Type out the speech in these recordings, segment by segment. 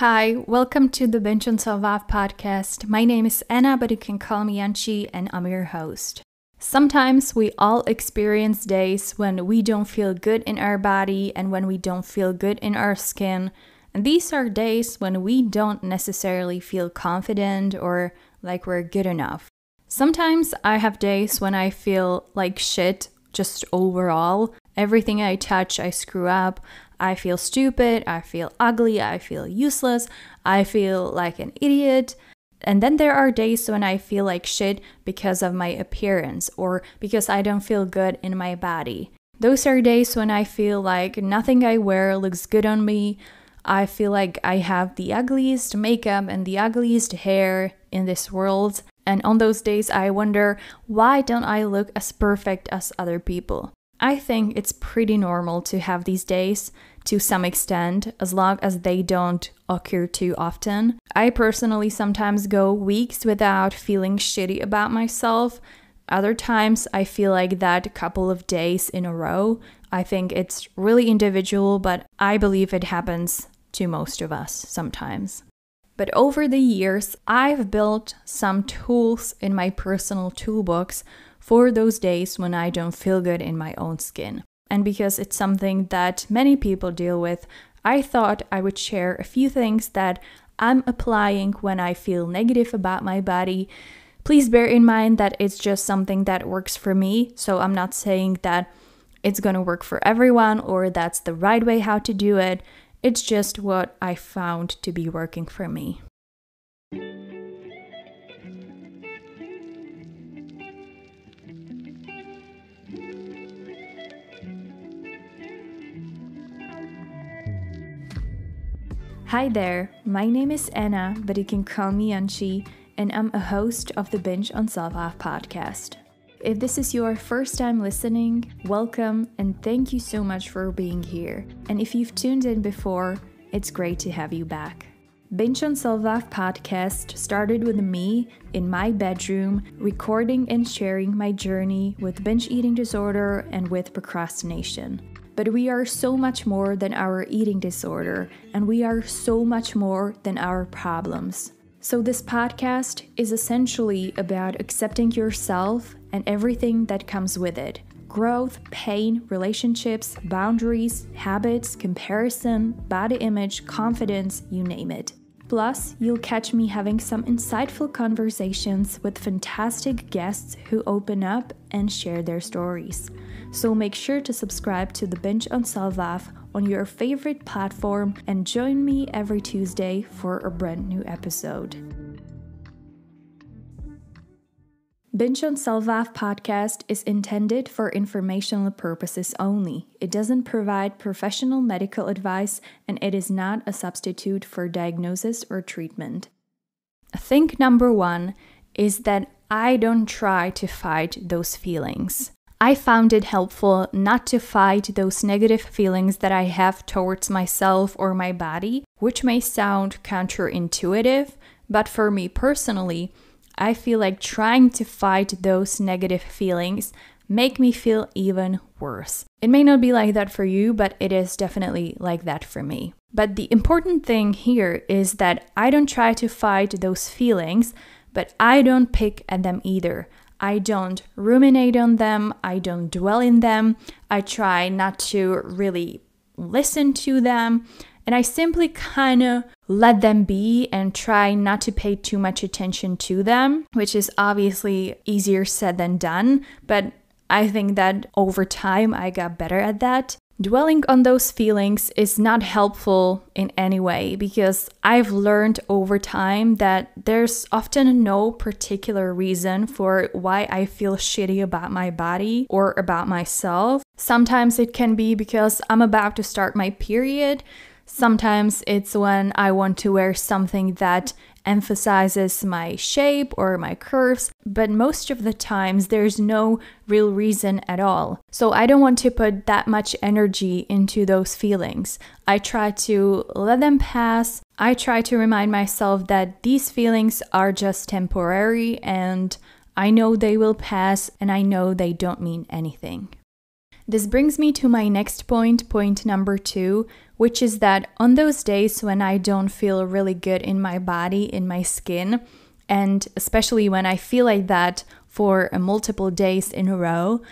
Hi, welcome to the Binge on Self-Love podcast. My name is Anna, but you can call me Anci, and I'm your host. Sometimes we all experience days when we don't feel good in our body and when we don't feel good in our skin. And these are days when we don't necessarily feel confident or like we're good enough. Sometimes I have days when I feel like shit just overall. Everything I touch, I screw up. I feel stupid, I feel ugly, I feel useless, I feel like an idiot. And then there are days when I feel like shit because of my appearance or because I don't feel good in my body. Those are days when I feel like nothing I wear looks good on me. I feel like I have the ugliest makeup and the ugliest hair in this world. And on those days, I wonder why don't I look as perfect as other people? I think it's pretty normal to have these days to some extent, as long as they don't occur too often. I personally sometimes go weeks without feeling shitty about myself. Other times, I feel like that a couple of days in a row. I think it's really individual, but I believe it happens to most of us sometimes. But over the years, I've built some tools in my personal toolbox for those days when I don't feel good in my own skin. And because it's something that many people deal with, I thought I would share a few things that I'm applying when I feel negative about my body. Please bear in mind that it's just something that works for me, so I'm not saying that it's going to work for everyone or that's the right way how to do it. It's just what I found to be working for me. Hi there, my name is Anna, but you can call me Anci, and I'm a host of the Binge on Self Love podcast. If this is your first time listening, welcome and thank you so much for being here. And if you've tuned in before, it's great to have you back. Binge on Self Love podcast started with me in my bedroom, recording and sharing my journey with binge eating disorder and with procrastination. But we are so much more than our eating disorder, and we are so much more than our problems. So, this podcast is essentially about accepting yourself and everything that comes with it growth, pain, relationships, boundaries, habits, comparison, body image, confidence you name it. Plus, you'll catch me having some insightful conversations with fantastic guests who open up and share their stories. So make sure to subscribe to the Binge on Love on your favorite platform and join me every Tuesday for a brand new episode. Binge on Self podcast is intended for informational purposes only. It doesn't provide professional medical advice and it is not a substitute for diagnosis or treatment. Think number one is that I don't try to fight those feelings. I found it helpful not to fight those negative feelings that I have towards myself or my body, which may sound counterintuitive, but for me personally, I feel like trying to fight those negative feelings make me feel even worse. It may not be like that for you, but it is definitely like that for me. But the important thing here is that I don't try to fight those feelings, but I don't pick at them either. I don't ruminate on them, I don't dwell in them, I try not to really listen to them. And I simply kind of let them be and try not to pay too much attention to them, which is obviously easier said than done. But I think that over time I got better at that. Dwelling on those feelings is not helpful in any way because I've learned over time that there's often no particular reason for why I feel shitty about my body or about myself. Sometimes it can be because I'm about to start my period, Sometimes it's when I want to wear something that emphasizes my shape or my curves, but most of the times there's no real reason at all. So I don't want to put that much energy into those feelings. I try to let them pass. I try to remind myself that these feelings are just temporary and I know they will pass and I know they don't mean anything. This brings me to my next point, point number two, which is that on those days when I don't feel really good in my body, in my skin, and especially when I feel like that for uh, multiple days in a row,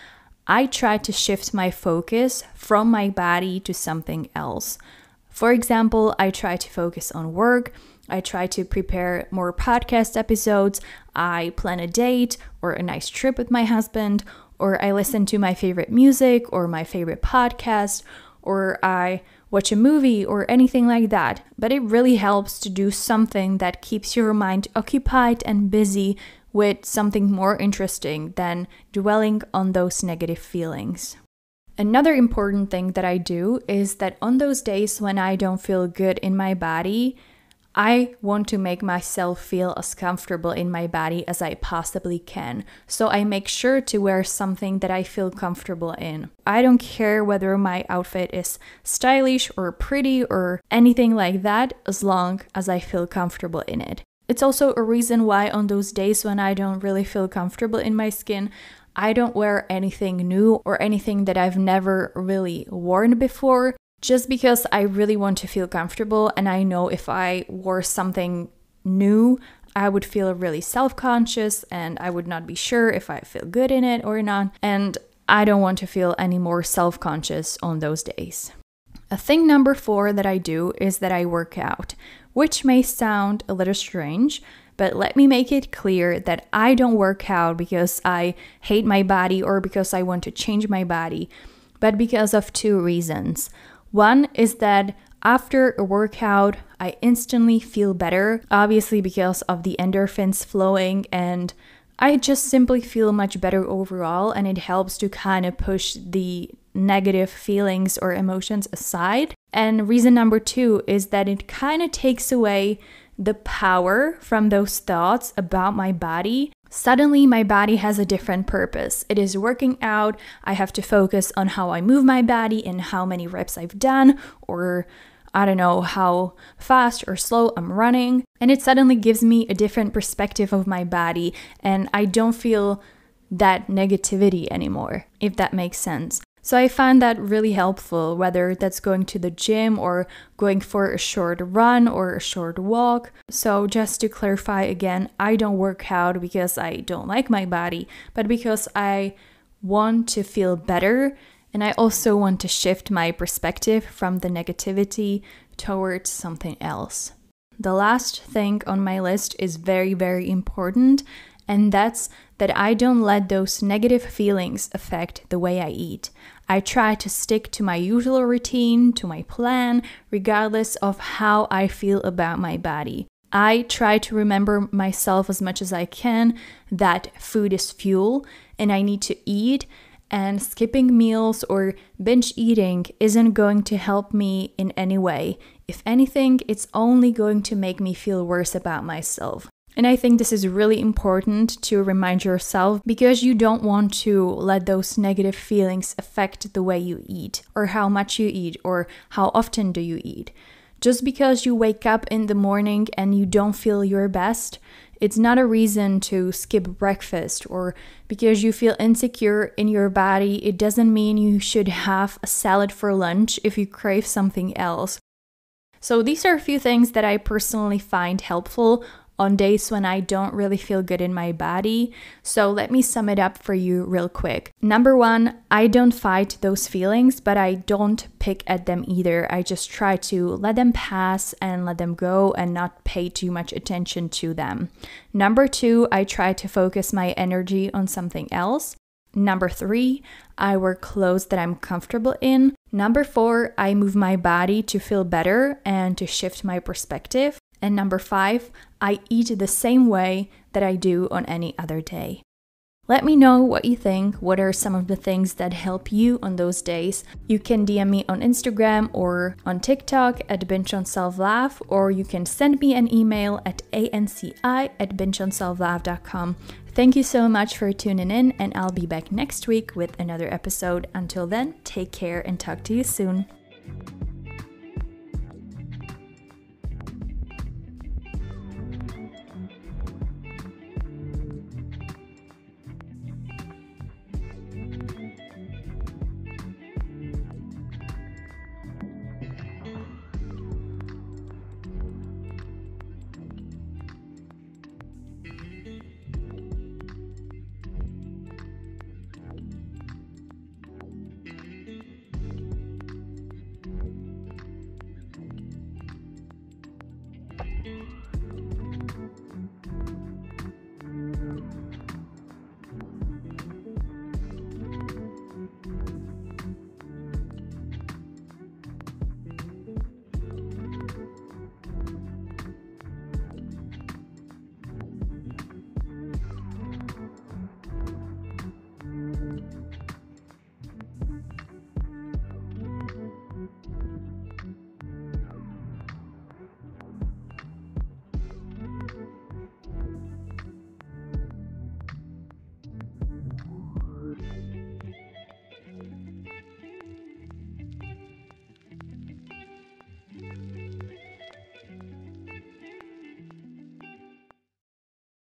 I try to shift my focus from my body to something else. For example, I try to focus on work. I try to prepare more podcast episodes. I plan a date or a nice trip with my husband, or I listen to my favorite music or my favorite podcast, or I watch a movie or anything like that. But it really helps to do something that keeps your mind occupied and busy with something more interesting than dwelling on those negative feelings. Another important thing that I do is that on those days when I don't feel good in my body, I want to make myself feel as comfortable in my body as I possibly can. So I make sure to wear something that I feel comfortable in. I don't care whether my outfit is stylish or pretty or anything like that, as long as I feel comfortable in it. It's also a reason why, on those days when I don't really feel comfortable in my skin, I don't wear anything new or anything that I've never really worn before just because I really want to feel comfortable. And I know if I wore something new, I would feel really self conscious and I would not be sure if I feel good in it or not. And I don't want to feel any more self conscious on those days. A thing number four that I do is that I work out, which may sound a little strange but let me make it clear that I don't work out because I hate my body or because I want to change my body, but because of two reasons. One is that after a workout, I instantly feel better, obviously, because of the endorphins flowing, and I just simply feel much better overall, and it helps to kind of push the negative feelings or emotions aside. And reason number two is that it kind of takes away the power from those thoughts about my body, suddenly my body has a different purpose. It is working out. I have to focus on how I move my body and how many reps I've done, or I don't know how fast or slow I'm running. And it suddenly gives me a different perspective of my body, and I don't feel that negativity anymore, if that makes sense. So I find that really helpful, whether that's going to the gym or going for a short run or a short walk. So, just to clarify again, I don't work out because I don't like my body, but because I want to feel better and I also want to shift my perspective from the negativity towards something else. The last thing on my list is very, very important, and that's that I don't let those negative feelings affect the way I eat. I try to stick to my usual routine, to my plan, regardless of how I feel about my body. I try to remember myself as much as I can that food is fuel and I need to eat, and skipping meals or binge eating isn't going to help me in any way. If anything, it's only going to make me feel worse about myself. And I think this is really important to remind yourself because you don't want to let those negative feelings affect the way you eat, or how much you eat, or how often do you eat. Just because you wake up in the morning and you don't feel your best, it's not a reason to skip breakfast, or because you feel insecure in your body, it doesn't mean you should have a salad for lunch if you crave something else. So, these are a few things that I personally find helpful on days when I don't really feel good in my body. So let me sum it up for you real quick. Number one, I don't fight those feelings, but I don't pick at them either. I just try to let them pass and let them go and not pay too much attention to them. Number two, I try to focus my energy on something else. Number three, I wear clothes that I'm comfortable in. Number four, I move my body to feel better and to shift my perspective. And number five, I eat the same way that I do on any other day. Let me know what you think. What are some of the things that help you on those days? You can DM me on Instagram or on TikTok at Binge on Self or you can send me an email at anci at bingeonselflove.com. Thank you so much for tuning in, and I'll be back next week with another episode. Until then, take care and talk to you soon.